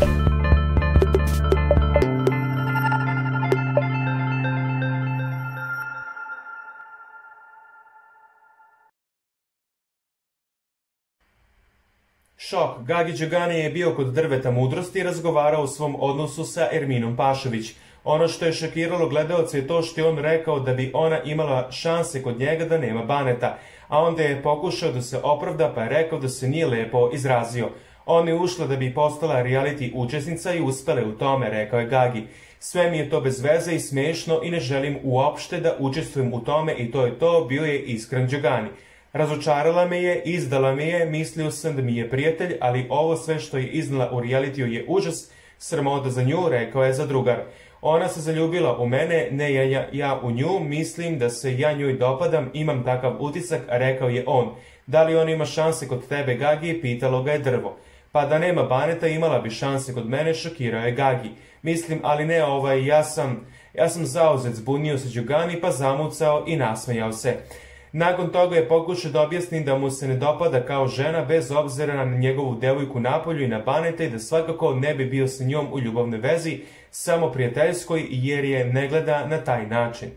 Šok, Gagi Đugani je bio kod drveta mudrosti i razgovarao o svom odnosu sa Erminom Pašović. Ono što je šokiralo gledalce je to što je on rekao da bi ona imala šanse kod njega da nema baneta, a onda je pokušao da se opravda pa je rekao da se nije lepo izrazio. On je ušla da bi postala reality učesnica i uspele u tome, rekao je Gagi. Sve mi je to bez veze i smešno i ne želim uopšte da učestvujem u tome i to je to, bio je iskren Đogani. Razočarala me je, izdala me je, mislio sam da mi je prijatelj, ali ovo sve što je iznala u realitiju je užas, sramota za nju, rekao je za drugar. Ona se zaljubila u mene, ne ja, ja u nju, mislim da se ja njoj dopadam, imam takav utisak, rekao je on. Da li on ima šanse kod tebe, Gagi, pitalo ga je drvo. Pa da nema baneta, imala bi šanse kod mene, šokirao je Gagi. Mislim, ali ne ovaj, ja sam, ja sam zauzet, zbunio se Đugani, pa zamucao i nasmejao se. Nakon toga je pokušao da objasni da mu se ne dopada kao žena bez obzira na njegovu devojku napolju i na baneta i da svakako ne bi bio sa njom u ljubavnoj vezi, samo prijateljskoj jer je ne gleda na taj način.